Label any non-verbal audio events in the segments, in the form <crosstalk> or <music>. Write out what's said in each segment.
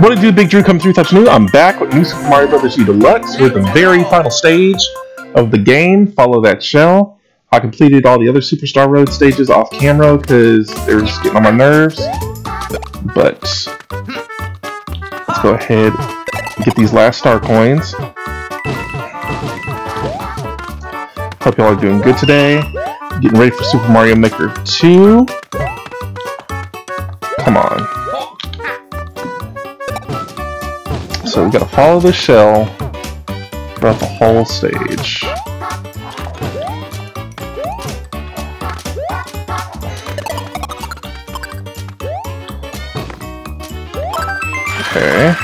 What it do, Big Dreux coming through Touch New? I'm back with New Super Mario Bros. U Deluxe with the very final stage of the game. Follow that shell. I completed all the other Superstar Road stages off camera because they were just getting on my nerves. But let's go ahead and get these last star coins. Hope y'all are doing good today. Getting ready for Super Mario Maker 2. Come on. So we gotta follow the shell throughout the whole stage. Okay.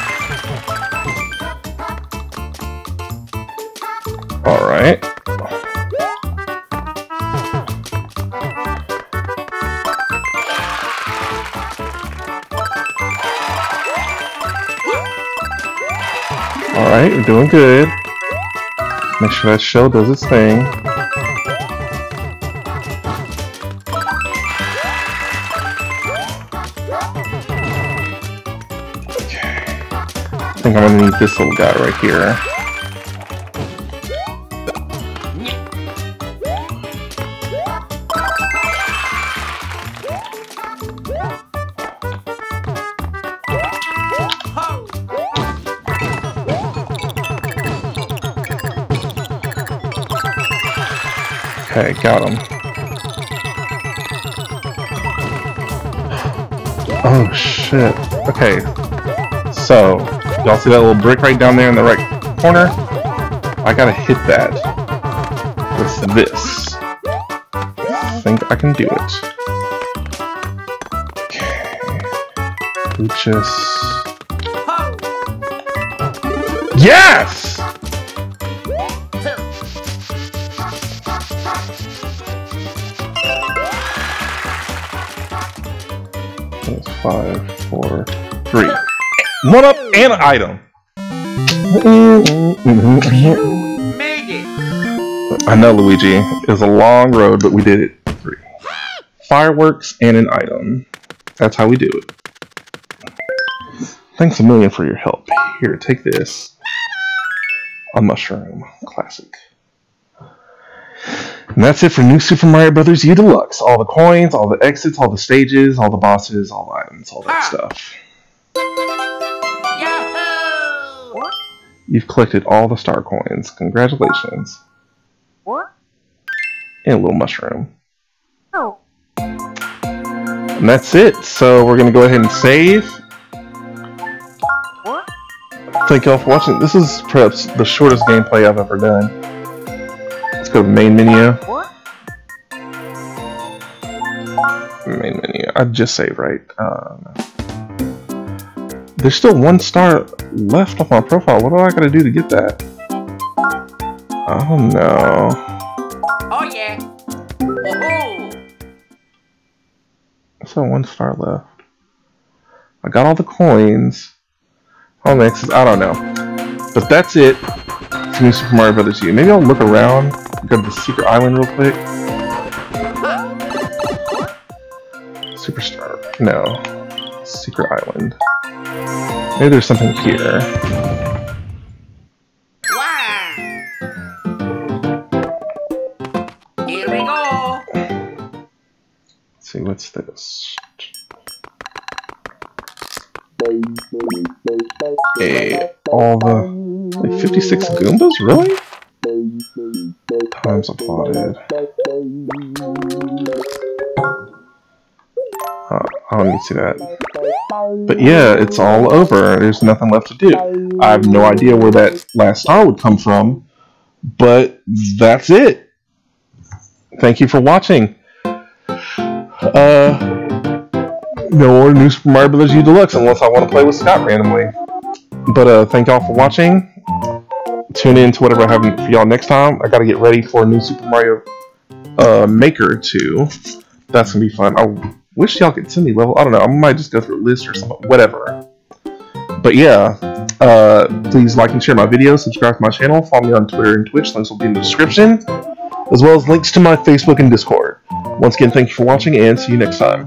Alright. Alright, you're doing good. Make sure that shell does its thing. Okay. I think I'm gonna need this little guy right here. Okay, got him. Oh shit. Okay. So, y'all see that little brick right down there in the right corner? I gotta hit that with this. I think I can do it. Okay. Luchas. Yes! Five, four, three. <laughs> One up and an item. Mm-hmm. I know, Luigi. It was a long road, but we did it. Three. Fireworks and an item. That's how we do it. Thanks a million for your help. Here, take this. A mushroom. Classic. And that's it for New Super Mario Bros. U Deluxe. All the coins, all the exits, all the stages, all the bosses, all the items, all that ah! stuff. You've collected all the star coins. Congratulations. And a little mushroom. And that's it. So we're going to go ahead and save. Thank y'all for watching. This is perhaps the shortest gameplay I've ever done. Let's go to main menu. Main menu. I just saved, right? Uh, there's still one star left on my profile. What do I gotta do to get that? Oh no. Oh yeah. Oh So one star left. I got all the coins. Oh next I don't know. But that's it. It's New Super Mario Brothers U. Maybe I'll look around, go to the secret island real quick. Superstar. No. Secret island. Maybe there's something here. Wow. Here we go. Let's see, what's this? Hey, all the like 56 Goombas? Really? Times applauded. Uh, I don't need to see that. But yeah, it's all over. There's nothing left to do. I have no idea where that last star would come from, but that's it. Thank you for watching. Uh, no more new Super Mario Bros. U Deluxe unless I want to play with Scott randomly. But uh, thank y'all for watching. Tune in to whatever I have for y'all next time. I got to get ready for a new Super Mario uh, Maker 2. That's gonna be fun. I wish y'all could send me level. I don't know. I might just go through a list or something. Whatever. But yeah, uh, please like and share my videos. Subscribe to my channel. Follow me on Twitter and Twitch. Links will be in the description, as well as links to my Facebook and Discord. Once again, thank you for watching, and see you next time.